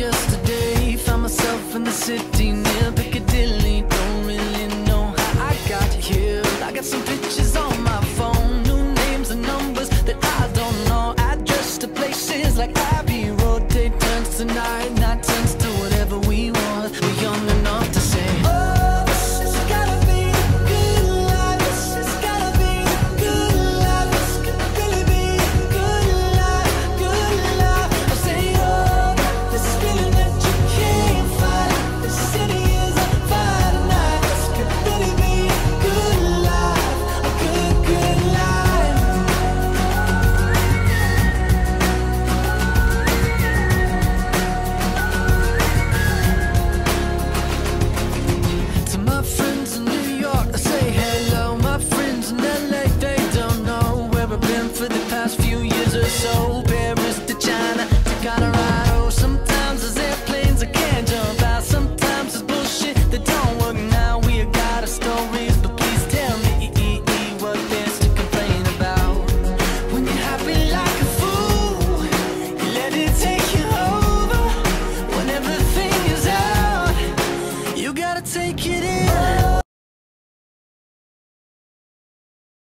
yesterday Found myself in the city near Piccadilly Don't really know how I got here I got something